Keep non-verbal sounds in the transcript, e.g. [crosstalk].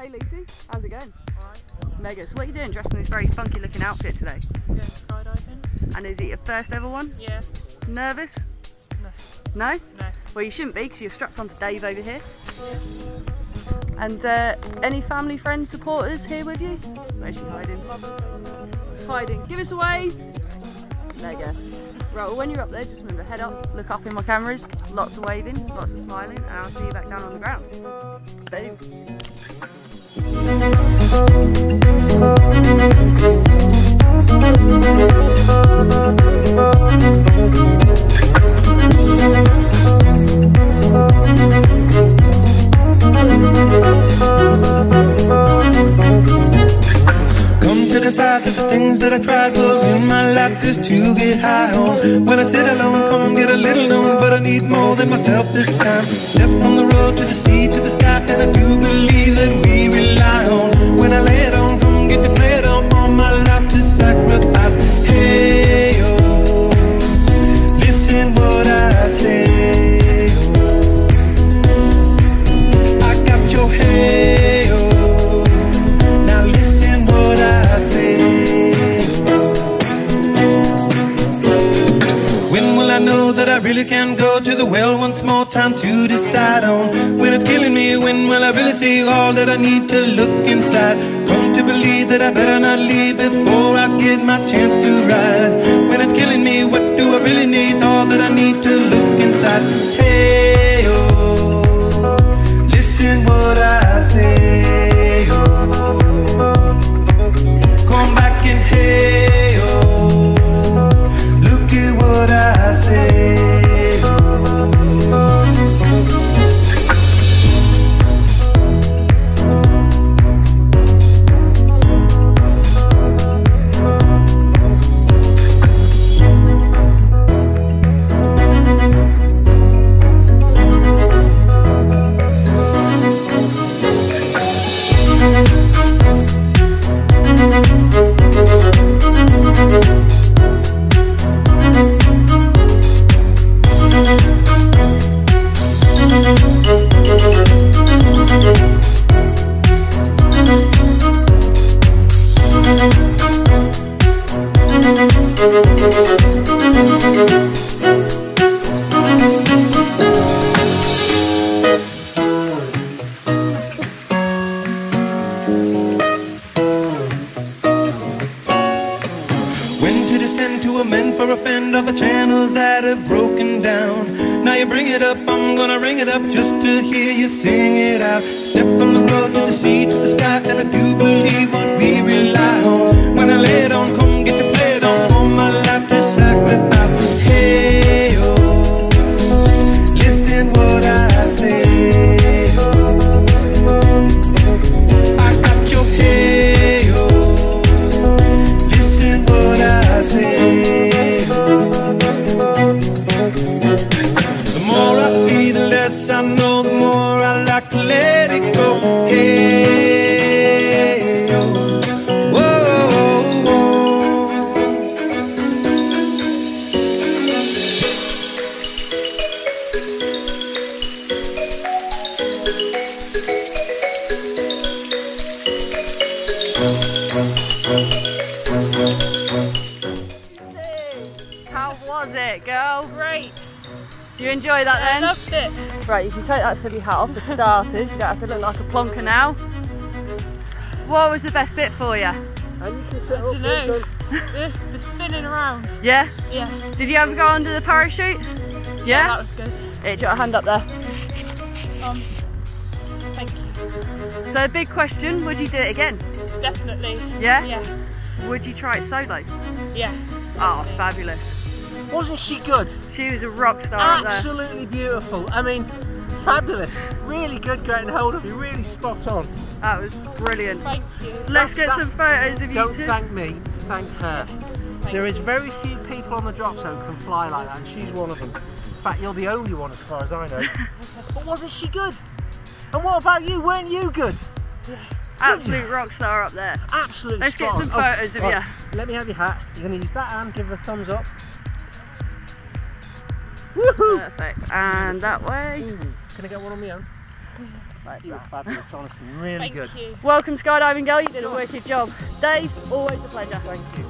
Hey Lucy, how's it going? Mega. So what are you doing dressed in this very funky looking outfit today? Going skydiving? And is it your first ever one? Yeah. Nervous? No. No? No. Well you shouldn't be because you're strapped onto Dave over here. And uh, any family, friends, supporters here with you? Where's she hiding? Hiding. Give us a wave. Mega. Right, well when you're up there, just remember, head up, look up in my cameras, lots of waving, lots of smiling, and I'll see you back down on the ground. Boom. I tried in my life just to get high on. When I sit alone, come get a little known, but I need more than myself this time. Step from the road to the sea to the sky, and I do believe to the well once more time to decide on when it's killing me? When will I really see all that I need to look inside? Come to believe that I better not leave before I get my chance to ride. When it's killing me, what do I really need? All that I need to look inside. To descend to amend for offend all the channels that have broken down. Now you bring it up, I'm gonna ring it up just to hear you sing it out. Step from the road to the sea to the sky, and I do believe less I know. The more I like to let it go. Hey, oh. Whoa, whoa. How was it, girl? Great. You enjoy that then? I loved it. Right, you can take that silly hat off for starters. You don't have to look like a plonker now. What was the best bit for you? And you can sit I up don't there know. the, the spinning around. Yeah? Yeah. Did you ever go under the parachute? That Yeah? That was good. Hey, do you want a hand up there? Um, thank you. So, big question would you do it again? Definitely. Yeah? Yeah. Would you try it solo? Yeah. Oh, fabulous. wasn't she good? She was a rock star. Absolutely beautiful. I mean, fabulous. Really good getting hold of you. Really spot on. That was brilliant. Thank you. Let's That's- get some photos of you Don't two. thank me. Thank her. Thank There you. is very few people on the drop zone can fly like that, and she's one of them. In fact, you're the only one as far as I know. [laughs] but wasn't she good? And what about you? Weren't you good? Absolute rock star up there. Absolutely. Let's get some photos of right, you. Let me have your hat. You're going to use that hand, give her a thumbs up. Woohoo! Perfect. And that way. Ooh, Can I get one on my own? Like You were that. fabulous, honestly, [laughs] really Thank good. you. Welcome skydiving girl, you did a wicked job. Dave, always a pleasure. Thank you.